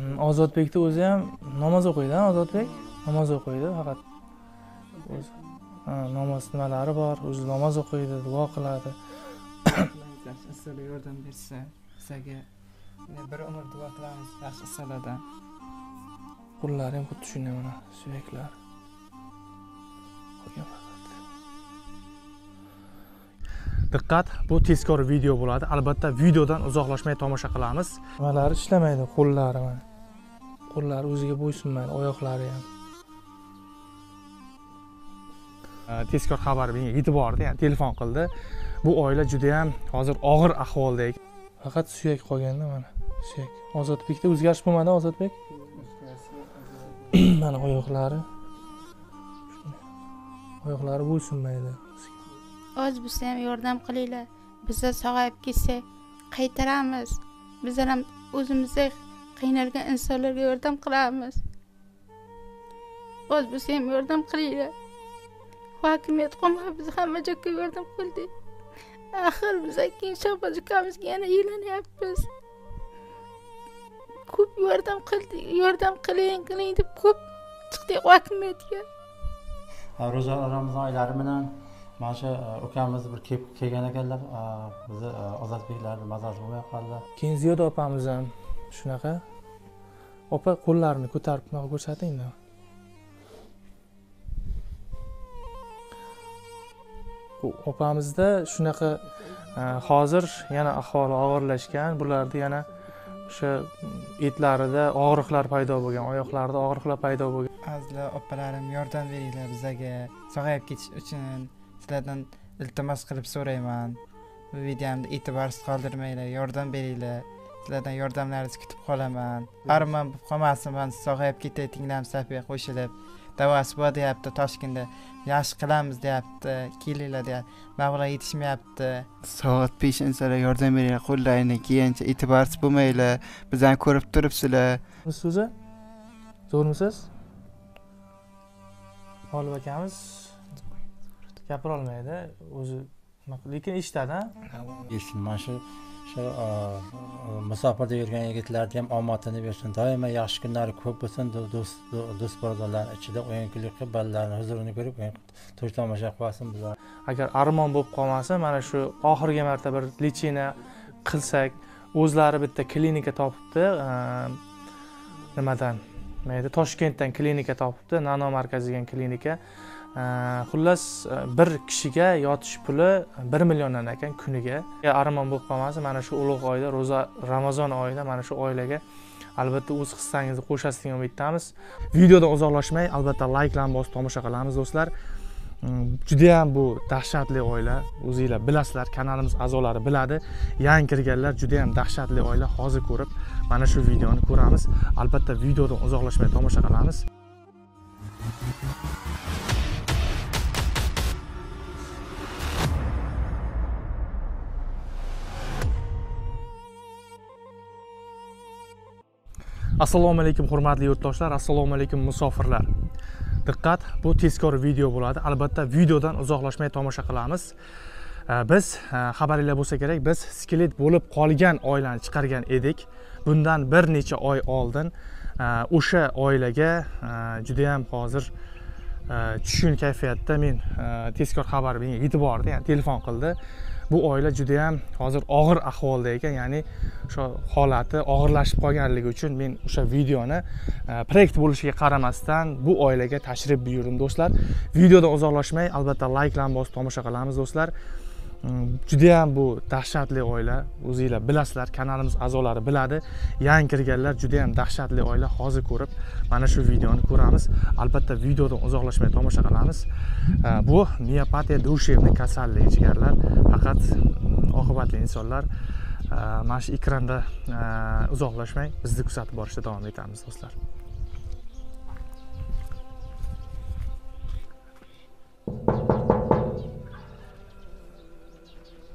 Mm, ozodbekni o'zi ham namoz o'qiydi ozodbek? Namoz o'qiydi faqat. O'zi namoz nimalari bor? O'zi namoz o'qiydi duo qiladi. Sizlarga yordam bersa bizlarga yana bir umr duo qilamiz yaxshi hissalardan qo'llari ham xuddi shunday mana suyaklari faqat. diqqat bu tezkor video bo'ladi. Albatta videodan uzoqlashmay tomosha qilamiz. Nimalari ishlamaydi qo'llari mana qo'llari o'ziga bo'ysunmaydi oyoqlari ham. Tezkor xabar menga yetib bordi ya'ni telefon qildi. Bu oila judayam hozir og'ir ahvolda ekan faqat suyak qolganda mana suyak. Ozodbekda o'zgarish bo'lmadi ozodbek? Mana oyoqlari. Oyoqlari bo'ysunmaydi. Oz bo'lsa ham yordam qilinglar. Bizlar sog'ayib ketsak qaytaramiz. Bizlar ham o'zimizdek qiynalgan insonlarga yordam qilamiz. Oz bo'lsa ham yordam qilinglar. Hokimiyat qo'may biz hamma joyga yordam qildik axir biz keyin shahboz ukamizga yana uylanyapmiz ko'p yordam qildik yordam qiling qiling deb ko'p chiqdik hokimiyatga. Ro'za ramazon oylari bilan mana shu e, ukamiz bir kelib kelgan ekanlar. E, bizni e, ozodbeklarni mazasi bo'lmay qoldi. Keyin ziyoda opamiz ham shunaqa. Opa qo'llarini ko'tarib bunaqa ko'rsatingda. Opamizda shunaqa e, hozir yana ahvoli og'irlashgan. Bularni yana o'sha etlarida og'riqlar paydo bo'lgan oyoqlarida og'riqlar paydo bo'lgan. Azizlar opalarim yordam beringlar bizlarga. Sog'ayib ketish uchun sizlardan iltimos qilib so'rayman. Bu videomni e'tiborsiz qoldirmanglar yordam beringlar. Sizlardan yordamlaringizni kutib qolaman. Armon bo'lib qolmasin man sog'ayib ketay tinglam safiga qo'shilib. Davosi bor deyapti toshkentda. Yaxshi qilamiz deyapti kelinglar deyapti. Mablag' yetishmayapti. Soat besh insonlar yordam beringlar qo'llaringni keyin e'tiborsiz bo'lmanglar. Bizani ko'rib turibsizlar. Siz o'zi zo'rmisiz g'olib akamiz gapirolmaydi o'zi lekin eshitadi bersin mana shu shu e, e, musofirda yurgan yigitlarni ham omadini bersin. Doimo yaxshi kunlari ko'p bo'lsin do'st do'st ichida o'yin kulgi qilib bolalarni huzurini ko'rib to'y tomosha qilib olsin bizlar. Agar armon bo'lib qolmasa mana shu oxirgi marta bir lechina qilsak o'zlari bitta klinika topibdi e, nimadan? Nima edi? Toshkentdan klinika topibdi nano markaz degan klinika. Э, xullas э, bir kishiga yotish puli bir milliondan ekan kuniga. Armon bo'lib qolmasin mana shu ulug' oyda ro'za ramazon oyida mana shu oilaga albatta o'z hissangizni qo'shasiz degan umiddamiz videodan uzoqlashmay albatta layklarni bosib tomosha qilamiz do'stlar. Mm, judayam bu dahshatli oila. O'zinglar bilasizlar kanalimiz a'zolari biladi. Yangi kirganlar judayam dahshatli oila. Hozir ko'rib mana shu videoni ko'ramiz. Albatta videodan uzoqlashmay tomosha qilamiz. Assalomu alaykum hurmatli yurtdoshlar. Assalomu alaykum musofirlar. Diqqat bu tezkor video bo'ladi. Albatta videodan uzoqlashmay tomosha qilamiz. Biz e, xabaringlar bo'lsa kerak biz skelet bo'lib qolgan oilani chiqargan edik. Bundan bir necha oy oldin e, o'sha oilaga e, judayam hozir tushkun kayfiyatda men tezkor xabar menga yetib bordi ya'ni telefon qildi. Bu oila juda ham hozir og'ir ahvolda ekan ya'ni o'sha holati og'irlashib qolganligi uchun men o'sha videoni e, proyekt bo'lishiga qaramasdan bu oilaga tashrif buyurdim do'stlar. Videodan uzoqlashmay albatta layklarni bosib tomosha qilamiz do'stlar. Judayam bu dahshatli oila. O'zinglar bilasizlar kanalimiz a'zolari biladi. Yangi kirganlar judayam dahshatli oila hozir ko'rib mana shu videoni ko'ramiz. Albatta videodan uzoqlashmay tomosha qilamiz. Bu miopatiya dushevniy kasalligi jigarlar faqat mm, oqibatli insonlar mana shu ekranda uzoqlashmay bizni kuzatib borishda davom etamiz do'stlar.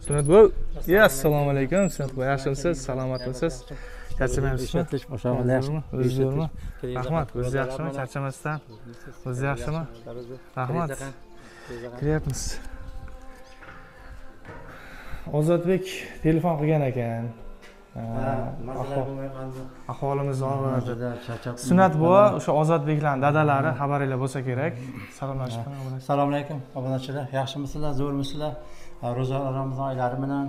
Sunnat bu. Ya assalomu alaykum. Sunnat bu. Yaxshimisiz salomatmisiz charchamayapsizmi? Mashallah o'zingiz zo'rmi rahmat o'zingiz yaxshimi? charchamasdan? O'zingiz yaxshimi? rahmat kiryapmiz ozodbek telefon qilgan ekan. Ahvolimiz og'ir. Sunnat buva o'sha ozodbeklarni dadalari xabaringlar bo'lsa kerak. Salomlashib assalomu alaykum obunachilar. Yaxshimisizlar zo'rmisizlar ro'za ramazon oylari bilan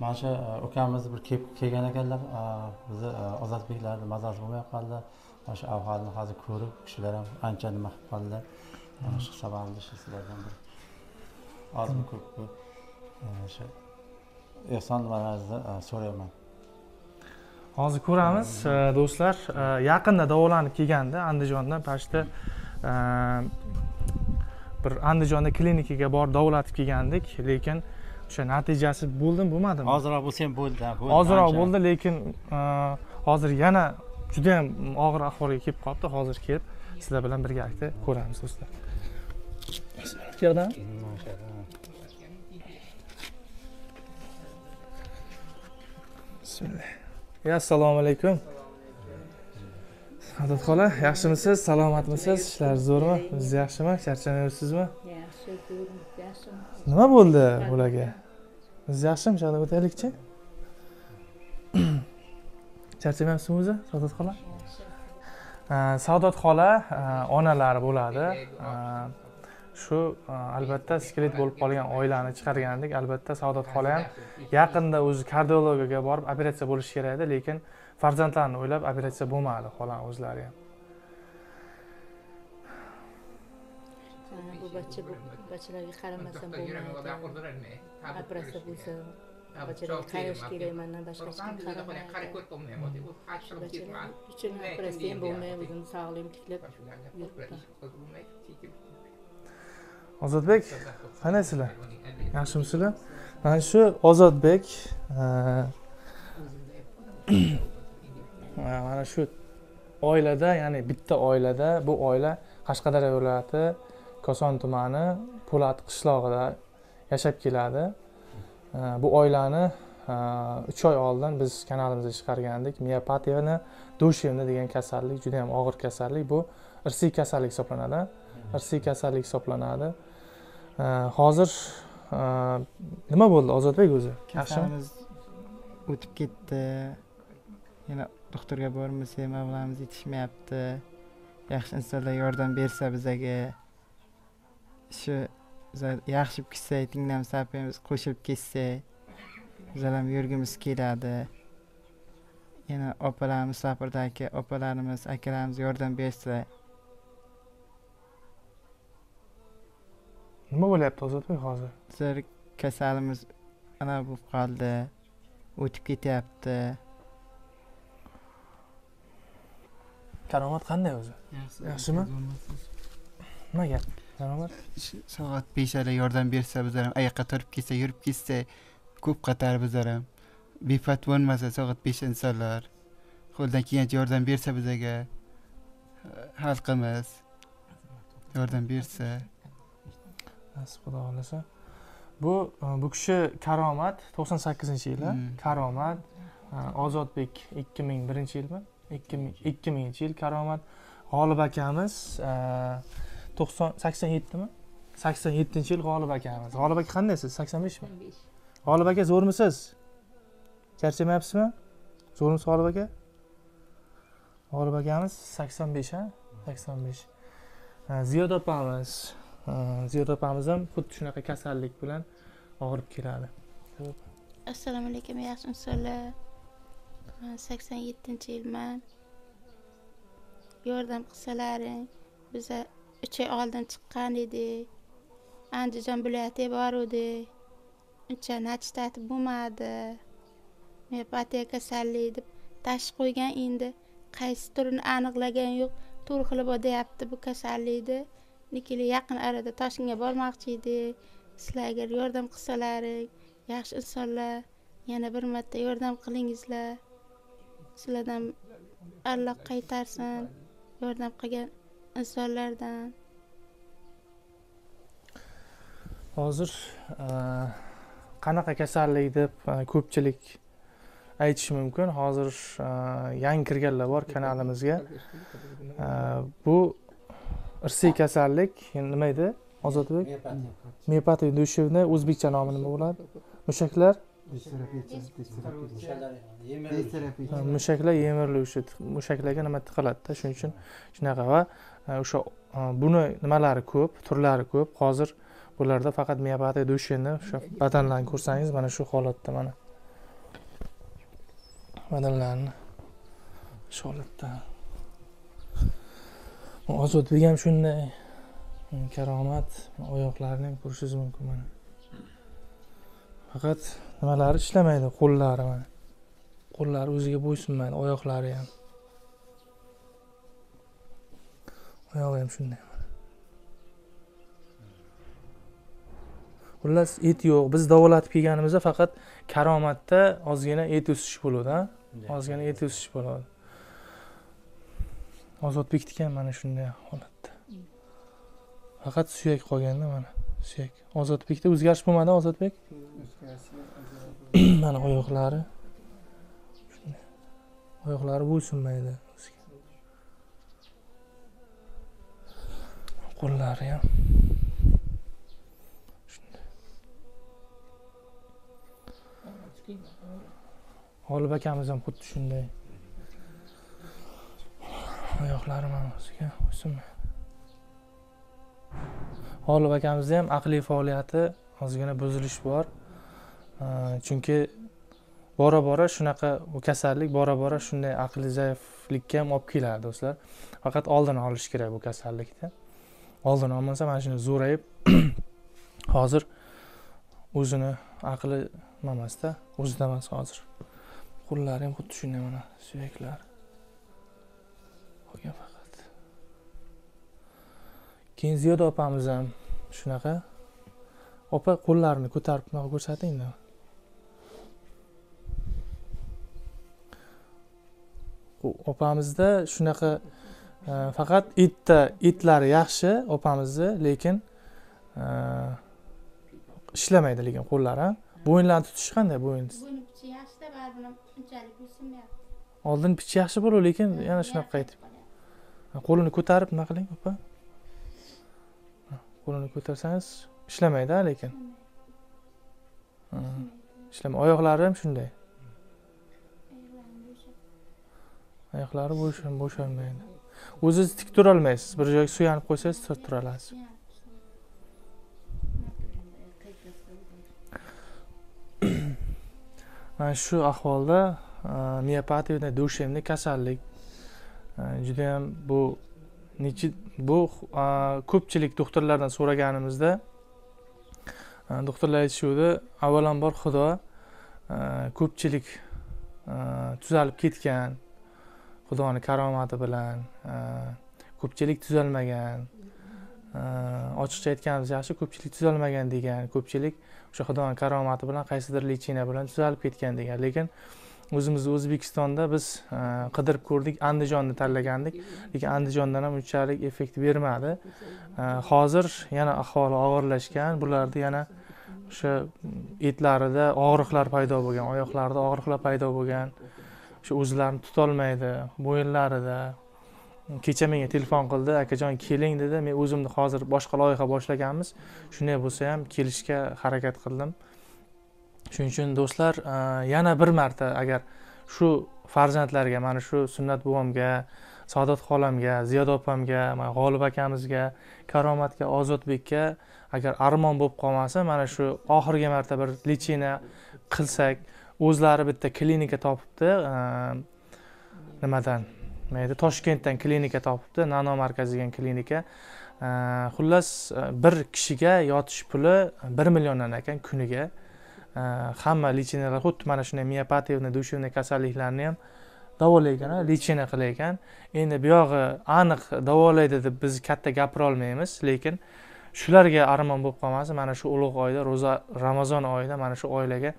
mana shu e, ukamiz bir kelib kelgan ekanlar. E, bizni e, ozodbeklarni mazasi bo'lmay qoldi mana shu ahvolni hozir ko'rib kishilar ham ancha nima qilib qoldilar mana shu sababni shu sizlardan bir ozmi ko'pmi? Shu ehson nimalarni so'rayman. Hozir ko'ramiz do'stlar. Yaqinda davolanib kelgandi andijondan e, bir andijonda klinikaga borib davolatib kelgandik lekin o'sha natijasi bo'ldimi bo'lmadimi? Ozroq bo'lsa ham bo'ldi ozroq bo'ldi lekin hozir yana juda yam og'ir ahvolga kelib qolibdi hozir kelib sizlar bilan birgalikda ko'ramiz do'stlar. Bu yoqdan bismillah. Assalomu alaykum saodat xola yaxshimisiz? Salomatmisiz? Ishlaringiz zo'rmi? O'zingiz yaxshimi? Charchamayapsizmi yaxshi yaxshimi? Nima bo'ldi bularga o'zingiz yaxshimi? Shu yoqda o'taylikchi charchamayapsizmi o'zi saodat xola? Saodat xola onalari bo'ladi. Shu albatta skelet bo'lib qolgan oilani chiqargandik. Albatta saodat xola ham yaqinda o'zi kardiologiyaga borib operatsiya bo'lishi kerak edi lekin farzandlarini o'ylab operatsiya bo'lmadi xolani o'zlari ham. Mana bu bachalarga qaramasam bo'lmaydi. operatsiya bo'lsa qarash kerak mandan boshqa hech kim qaramaydi. shu bachalar uchun operatsiya ham bo'lmay o'zini sog'lig'im tiklab ozodbek qandaysizlar yaxshimisizlar mana shu ozodbek e, mana shu oilada ya'ni bitta oilada bu oila qashqadaryo viloyati koson tumani po'lat qishlog'ida yashab keladi. Bu oilani uch oy oldin biz kanalimizga chiqargandik. Miopatiyani dushevni degan kasallik juda yam og'ir kasallik. Bu irsiy kasallik hisoblanadi. Irsiy kasallik hisoblanadi. Hozir nima bo'ldi ozodbek o'zi? Kasalimiz o'tib ketdi. Yana doktorga bormasak mablag'imiz yetishmayapti. Yaxshi insonlar yordam bersa bizaga. Shu yaxshi bo'lib ketsak tinglamiz sapimiz qo'shilib ketsak bizlar ham yurgimiz keladi. Yana opalarimiz musafirdagi opalarimiz akalarimiz yordam bersa nima bo'lyapti ozodbek hozir? Bizlar kasalimiz ana bo'lib qoldi. O'tib ketyapti karomat qanday o'zi? Yaxshimi? nima gap? Karomat? Shu soat beshada yordam bersa bizlar ham oyoqqa turib ketsa yurib ketsa ko'p qator bizlar ham befat bo'lmasa soat besh insonlar. Qo'ldan kelgancha yordam bersa bizaga xalqimiz yordam bersa. Nasib xudo xohlasa. Bu e, bu kishi karomat to'qson sakkizinchi yili. Hmm. karomat e, ozodbek ikki ming birinchi yilmi ikki ming ikki minginchi yil karomat. G'olib akamiz e, to'qson sakson yettimi? Sakson yettinchi yil g'olib akamiz. G'olib aka qandaysiz sakson beshmi g'olib aka zo'rmisiz charchamayapsizmi? Zo'rmisiz g'olib aka? G'olib akamiz sakson besh a sakson besh. Ziyod opamiz e, ziyod opamiz ham xuddi shunaqa kasallik bilan og'rib keladi. Assalomu alaykum yaxshi insonlar man sakson yettinchi yilman yordam qilsalaring biza uch oy oldin chiqqan edik andijon viloyatiga boruvdik uncha nachitati bo'lmadi. Miopatiya kasallik deb tashib qo'ygan endi qaysi turini aniqlagan yo'q tur xili bor deyapti bu kasallikni. Nikili yaqin arada toshkentga bormoqchi edik sizlar agar yordam qilsalaring yaxshi insonlar yana bir marta yordam qilingizlar. Sizlardan alloh qaytarsin yordam qilgan insonlardan. Hozir e, qanaqa kasallik deb e, ko'pchilik aytishi mumkin. Hozir e, yangi kirganlar bor kanalimizga. Bu irsiy kasallik nima edi? Ozodbek miopatiya dushevni o'zbekcha nomi nima bo'ladi? Mushaklar Ha, mushaklar yemiriluvchi mushaklarga nima tiqiladida shuning uchun shunaqa va e, o'sha e, buni nimalari ko'p turlari ko'p? Hozir bularda faqat miopatiya dusheni o'sha badanlarni ko'rsangiz mana shu holatda mana badanlarni shu holatda. Ozodbek ham shunday. Karomat oyoqlarini ham ko'rishingiz mumkin mana. Faqat nimalari ishlamaydi qo'llari mana. Qo'llari o'ziga bo'ysunmaydi oyoqlari ham. Oyog'i ham shunday xullas et yo'q. Biz davolatib kelganimizda faqat karomatda ozgina et o'sishi bo'ladi a ozgina et o'sishi bo'ladi. Ozodbekniki ham mana shunday holatda. Faqat suyak qolganda mana suyak. Ozodbekda o'zgarish bo'lmadi ozodbek mana oyoqlari. Oyoqlari bo'ysunmaydi qo'llari ham. Shunday. G'olib akamiz ham xuddi shunday. Oyoqlari mana o'ziga g'olib akamizni ham aqliy faoliyati ozgina buzilish bor. Chunki bora bora shunaqa bu kasallik bora bora shunday aqli zaiflikka ham olib keladi do'stlar. Faqat oldini olish kerak bu kasallikni. Oldini olmasa mana shunday zo'rayib hozir o'zini aqli nima emasda o'zida emas hozir. Qo'llari ham xuddi shunday mana suyaklar. Qolgan faqat. Keyin ziyoda opamiz ham shunaqa. Opa qo'llarini ko'tarib bunaqa opamizda shunaqa e, faqat etda etlari yaxshi opamizni lekin e, ishlamaydi lekin qo'llari bo'yinlarni tutish qanday bo'yin buni pichi yaxshida baribir unchalik bo'ysunmayapti oldin pichi yaxshi bo'ladi lekin yana shunaqa qaytib qo'lini ko'tarib nima qiling opa? Qo'lini ko'tarsangiz ishlamaydi lekin. Ha, ishlamay oyoqlari ham shunday oyoqlari bo'sh- bo'shamaydi o'zingiz tik turolmaysiz. Bir joyga suyanib qo'ysangiz tur- tura olasiz mana shu ahvolda miopatiya dushemniy kasallik judayam bu nechi bu ko'pchilik doktorlardan so'raganimizda doktorlar aytishuvdi avvalambor xudo ko'pchilik tuzalib ketgan xudoni karomati bilan e, ko'pchilik tuzalmagan e, ochiqcha aytganimiz yaxshi ko'pchilik tuzalmagan degan ko'pchilik o'sha xudoni karomati bilan qaysidir lichina bilan tuzalib ketgan degan. Lekin o'zimizni o'zbekistonda biz e, qidirib ko'rdik andijonni tanlagandik. Lekin andijondan ham unchalik effekt bermadi. Hozir yana ahvoli og'irlashgan bularda yana o'sha etlarida og'riqlar paydo bo'lgan oyoqlarida og'riqlar paydo bo'lgan. Shu o'zlarini tutolmaydi bo'yinlarida. Kecha menga telefon qildi akajon keling dedi. Men o'zimni hozir boshqa loyiha boshlaganmiz. Shunday bo'lsa ham kelishga harakat qildim. Shuning uchun do'stlar yana bir marta agar shu farzandlarga mana shu sunnat buvamga saodat xolamga ziyoda opamga mana g'olib akamizga karomatga ozodbekka agar armon bo'lib qolmasa mana shu oxirgi marta bir lechina qilsak o'zlari bitta klinika topibdi e, nimadan? Nima edi toshkentdan klinika topibdi nano markaz degan klinika. E, xullas e, bir kishiga yotish puli bir milliondan ekan kuniga. Hamma lichinalar xuddi mana shunday miopatiya dushevniy kasalliklarni ham davolaykan lichina qilar ekan endi buyog'i aniq davolaydi deb biz katta gapirolmaymiz lekin shularga armon bo'lib qolmasin mana shu ulug' oyda ro'za ramazon oyida mana shu oilaga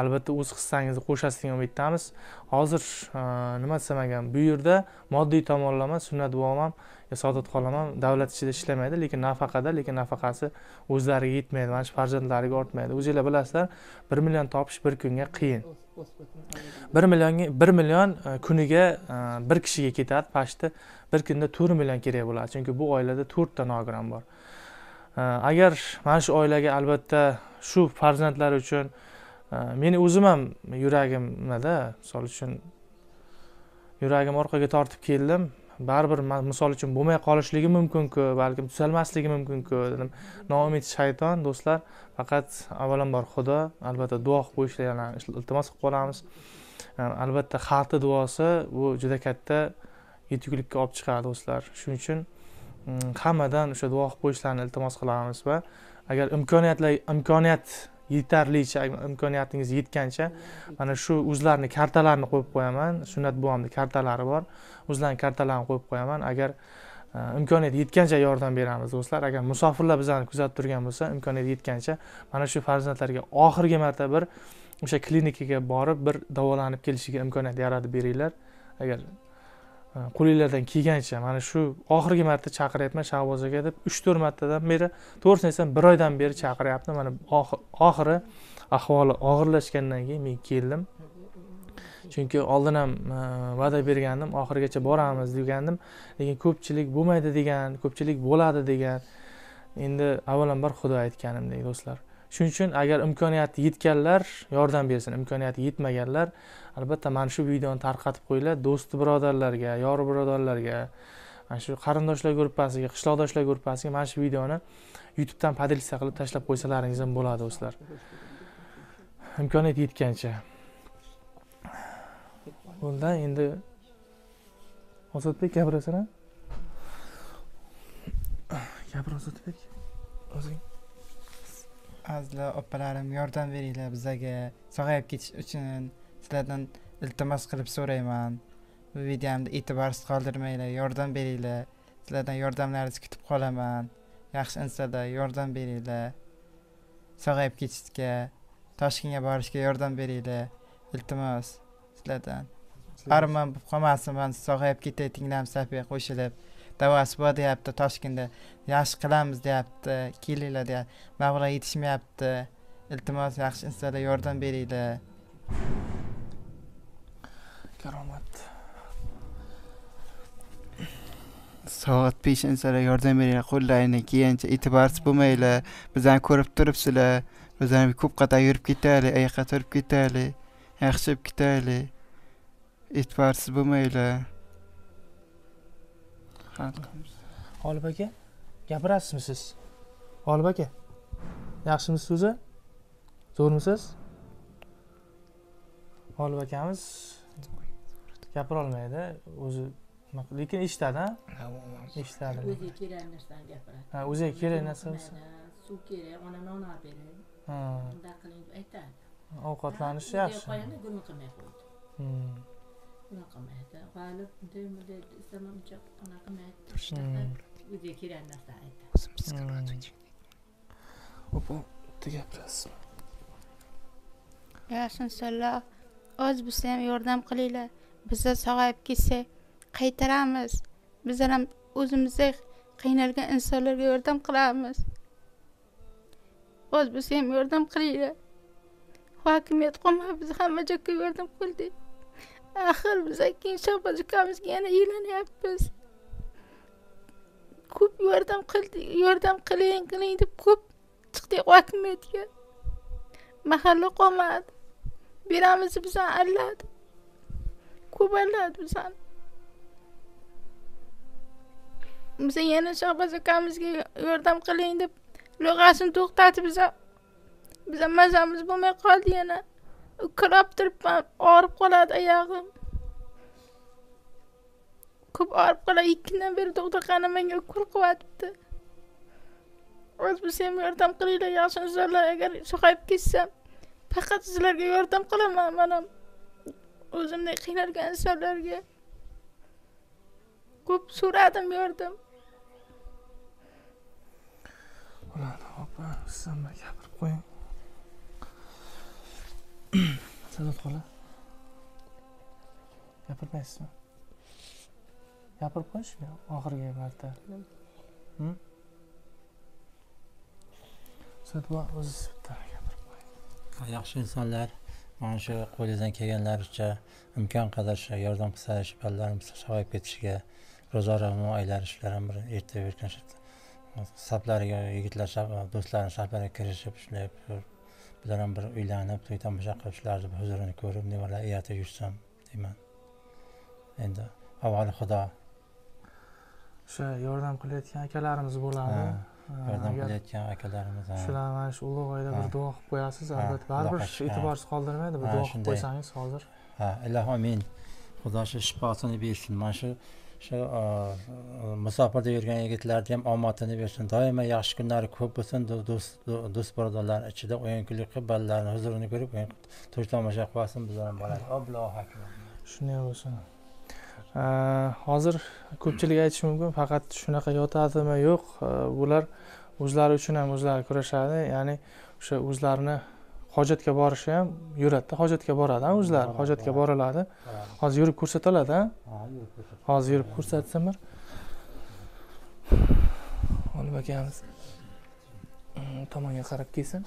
albatta o'z hissangizni qo'shasiz degan umiddamiz hozir e, nima desam ekan bu yerda moddiy tomonlama sunnat bobom ham saodat xolam ham davlat ichida ishlamaydi lekin nafaqada lekin nafaqasi o'zlariga yetmaydi mana shu farzandlariga ortmaydi. O'zinglar bilasizlar bir million topish bir kunga qiyin. Bir millionga bir million e, kuniga e, bir kishiga ketadi почти bir kunda to'rt million kerak bo'ladi chunki bu oilada to'rtta nogiron bor. Agar mana shu oilaga albatta shu farzandlar uchun meni o'zim ham yuragim nimada misol uchun yuragim orqaga tortib keldim. Baribir misol uchun bo'lmay qolishligi mumkinku balkim tuzalmasligi mumkinku dedim. Noumid shayton do'stlar faqat avvalambor xudo albatta duo qilib qo'yishlarini iltimos qilib qolamiz. Albatta xalqni duosi bu juda katta yetuklikka olib chiqadi do'stlar. Shuning uchun mm, hammadan o'sha duo qilib qo'yishlarini iltimos qilamiz va agar imkoniyatlar imkoniyat yetarlicha imkoniyatingiz yetgancha mana shu o'zlarini kartalarini qo'yib qo'yaman. Sunnat buvamni kartalari bor. O'zlarini kartalarini qo'yib qo'yaman. Agar e, imkoniyat yetgancha yordam beramiz do'stlar. Agar musofirlar bizani kuzatib turgan bo'lsa imkoniyat yetgancha mana shu farzandlarga oxirgi marta bir o'sha klinikaga borib bir davolanib kelishiga imkoniyat yaratib beringlar. Agar qo'linglardan kelgancha mana shu oxirgi marta chaqiryapman shahboz aka deb uch to'rt martadan beri to'g'risini aytsam bir oydan beri chaqiryapti. Mana oxiri ahvoli og'irlashgandan keyin men keldim. Chunki oldin ham va'da bergandim oxirigacha boramiz degandim. Lekin ko'pchilik bo'lmaydi degan ko'pchilik bo'ladi degan. Endi avvalambor xudo aytganimdek do'stlar. Shuning uchun agar imkoniyati yetganlar yordam bersin. Imkoniyati yetmaganlar albatta mana shu videoni tarqatib qo'yinglar do'sti birodarlarga yor birodarlarga mana shu qarindoshlar gruppasiga qishloqdoshlar gruppasiga mana shu videoni youtubedan podelitsiya qilib tashlab qo'ysalaringiz ham bo'ladi do'stlar. Imkoniyat yetgancha. Bo'ldi endi ozodbek gapirasan gapir ozodbek. O'zing azizlar opalarim yordam beringlar bizlarga. Sog'ayib ketish uchun sizlardan iltimos qilib so'rayman. Bu videomni e'tiborsiz qoldirmanglar yordam beringlar. Sizlardan yordamlaringizni kutib qolaman. Yaxshi insonlar yordam beringlar. Sog'ayib ketishga toshkentga borishga yordam beringlar. Iltimos sizlardan. Armon bo'lib qolmasin man sog'ayib ketay tinglam safiga qo'shilib. Davosi bor deyapti toshkentda yaxshi qilamiz deyapti kelinglar deyapti. Mablag' yetishmayapti. Iltimos yaxshi insonlar yordam beringlar. Karomat. Soat besh insonlar yordam beringlar qo'llaringdan kelgancha e'tiborsiz bo'lmanglar. Bizani ko'rib turibsizlar. Bizani ko'p qator yurib ketaylik oyoqqa turib ketaylik yaxshi bo'lib ketaylik. E'tiborsiz bo'lmanglar. G'olib aka gapirasizmi siz? G'olib aka yaxshimisiz o'zi zo'rmisiz? G'olib akamiz gapirolmaydi o'zi lekin eshitadi eshitadi. O'ziga kerak narsani gapiradi. Ha o'ziga kerak narsa bo'lsa suv kerak ona non olib beray ha. Bunday qiling deb aytadi ovqatlanishi yaxshi. qo'yanda gumon qilmay qo'ydi. Hmm. gumon qilmaydi. G'olib bunday bunday desam uncha qilmaydi. Hmm. O'ziga kerak narsani aytadi opa bitta gapirasizmi yaxshi insonlar oz bo'lsa ham yordam qilinglar biza sog'ayib ketsak qaytaramiz bizlar ham o'zimizdek qiynalgan insonlarga yordam qilamiz. Oz bo'lsa ham yordam qilinglar hokimiyat qolmay biz hamma joyga yordam qildik axir biz keyin shahboz ukamizga yana uylanyapmiz ko'p yordam qildik yordam qiling qiling deb ko'p chiqdik hokimiyatga. Mahalla qolmadi. Beramiz bizani alladi ko'p alladi bizani biza yana shahboz akamizga yordam qiling deb lug'asini to'xtatib biza biza mazamiz bo'lmay qoldi yana. Kirab turibman og'rib qoladi oyog'im ko'p og'rib qolar ikki kundan beri doktorxona menga ukol qilyapti. Oz yordam qilinglar yaxshi insonlar agar sog'ayib ketsam faqat sizlarga yordam qilaman mana ham o'zimdek qiynalgan insonlarga ko'p so'radim yordam. Bo'ladi opa siz ham gapirib qo'ying. Sadat xola gapirmaysizmi? Gapirib qo'yishmi oxirgi marta? Hm? sadvo o'ziz bitta gapirib qo'ying yaxshi insonlar mana shu qo'lingizdan kelganlaricha imkon qadar shu yordam qilsalar shu bolalarimiz sog'ayib ketishiga ro'zg'or oilalar ishlari ham bir erta berkan shu saplariga yigitlar do'stlarni saplariga kirishib shunday bizlar ham bir uylanib to'y tomosha qilib shularni huzurini ko'rib nevalar uyatda yursam deyman. Endi avvalo xudo o'sha yordam qilayotgan akalarimiz bo'ladi. Yordam qilayotgan akalarimiz shular mana shu ulug' oyda bir duo qilib qo'yasiz albatta. Baribir e'tiborsiz qoldirmaydi bir duo qilib qo'ysangiz hozir. Ha ilohi amin. Xudo shu shifosini bersin. Mana shu shu a, musofirda yurgan yigitlarni ham omadini bersin. Doimo yaxshi kunlari ko'p bo'lsin do- do'st do- do'st birodarlar ichida o'yin kulib qilib bolalarni huzurini ko'rib to'y tomosha qilib olsin bizlar ham. Bo'ladi allohu akbar. Shunday bo'lsin hozir ko'pchilik aytishi mumkin faqat shunaqa yotadimi yo'q. Э, bular o'zlari uchun ham o'zlari kurashadi. Ya'ni o'sha o'zlarini hojatga borishi ham yuradida hojatga boradi o'zlari. Hojatga boriladi. Hozir yurib ko'rsating. hozir yurib ko'rsatsin bir. Olib akamiz tomonga qarab kelsin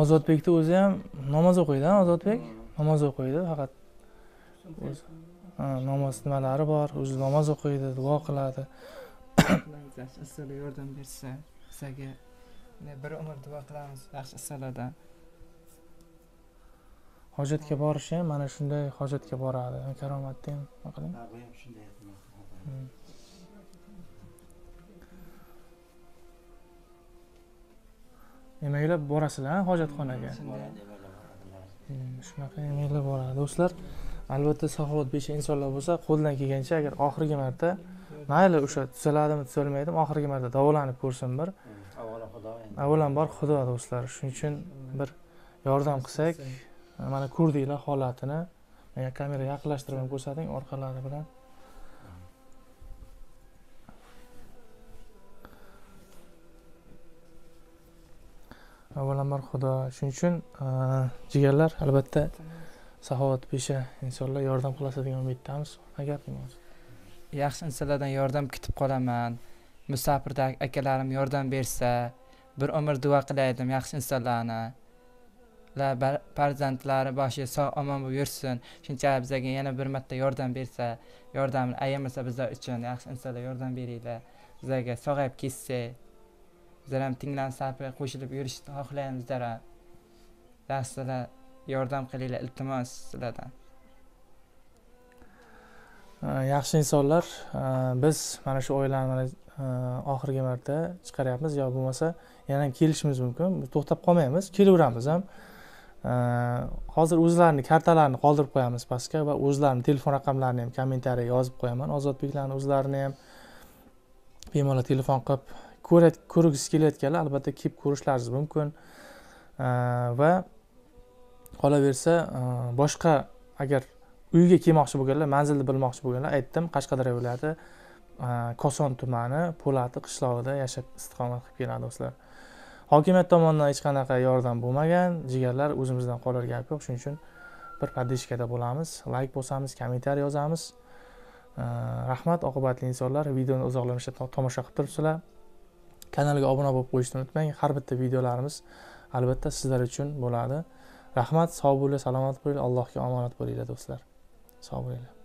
ozodbekni o'zi ham namoz o'qiydi ozodbek? Namoz. O'qiydi faqat. Namoz nimalari bor? O'zi namoz o'qiydi duo qiladi. Yordam bersa bizlarga ne bir umr duo qilamiz. Yaxshi issalardan hojatga borishi ham mana shunday hojatga boradi. Karomatni ham nima qiling Ha, bu ham shunday emaklab borasizlar hojatxonaga. Mm, shunaqa emaklab boradi do'stlar. Albatta saxovatpesha insonlar bo'lsa qo'ldan kelgancha agar oxirgi marta mayli o'sha tuzaladimi tuzalmaydimi oxirgi marta davolanib ko'rsin bir. Avvalo xudo endi. Avvalambor xudo do'stlar. Shuning uchun bir yordam qilsak mana ko'rdinglar holatini. Kamera yaqinlashtirib ham ko'rsating orqalari bilan avvalambor xudo shuning uchun jigarlar albatta saxovatpesha insonlar yordam qilasiz degan umiddamiz agar yaxshi insonlardan yordam kutib qolaman. Musafirda akalarim yordam bersa bir umr duo qilaydim yaxshi insonlarni. Ular farzandlari boshi sog' omon bo'lib yursin. Shunchalik bizlarga yana bir marta yordam bersa yordamini ayamasa bizlar uchun yaxshi insonlar yordam beringlar. Bizlarga sog'ayib ketsak bizlar ham tinglan safiga qo'shilib yurishni xohlaymiz bizlar yordam qilinglar iltimos sizlardan. Yaxshi insonlar biz mana shu oilani oxirgi marta chiqaryapmiz. Yo bo'lmasa yana ham kelishimiz mumkin. To'xtab qolmaymiz kelaveramiz ham. Hozir o'zlarini kartalarini qoldirib qo'yamiz pastga va o'zlarini telefon raqamlarini ham kommentariya yozib qo'yaman. Ozodbeklarni o'zlarini ham bemalol telefon qilib ko'rgisi kelayotganlar albatta kelib ko'rishlaringiz mumkin. Va qolaversa e, boshqa agar uyga kelmoqchi bo'lganlar manzilni bilmoqchi bo'lganlar aytdim qashqadaryo viloyati e, koson tumani po'lati qishlog'ida yashab istiqomat qilib keladi do'stlar. Hokimiyat tomonidan hech qanaqa yordam bo'lmagan jigarlar o'zimizdan qolar gap yo'q. Shuning uchun bir podishkada bo'lamiz layk bosamiz kommentariy yozamiz. E, rahmat oqibatli insonlar. Videoni uzoqlamashda tomosha qilib turibsizlar. Kanalga obuna bo'lib qo'yishni unutmang har bitta videolarimiz albatta sizlar uchun bo'ladi. Rahmat sog' bo'linglar salomat bo'linglar allohga omonat bo'linglar do'stlar. Sog' bo'linglar.